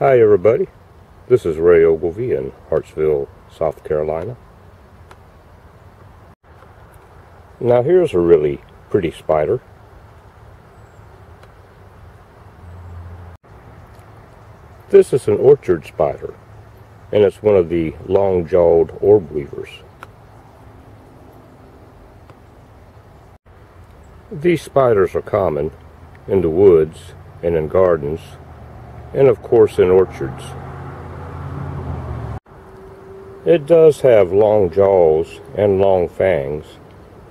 Hi everybody, this is Ray Ogilvie in Hartsville, South Carolina. Now here's a really pretty spider. This is an orchard spider, and it's one of the long-jawed orb weavers. These spiders are common in the woods and in gardens and of course in orchards. It does have long jaws and long fangs,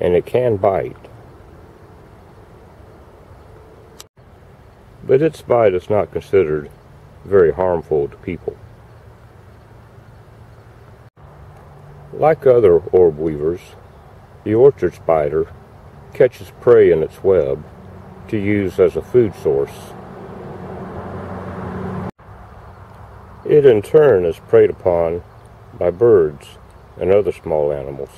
and it can bite. But its bite is not considered very harmful to people. Like other orb weavers, the orchard spider catches prey in its web to use as a food source. It in turn is preyed upon by birds and other small animals.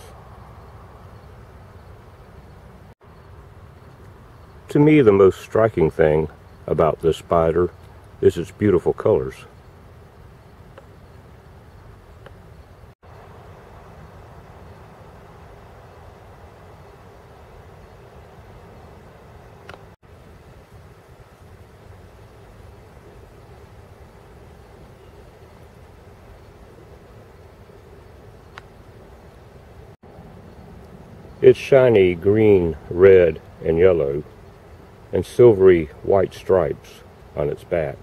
To me, the most striking thing about this spider is its beautiful colors. It's shiny green, red, and yellow, and silvery white stripes on its back.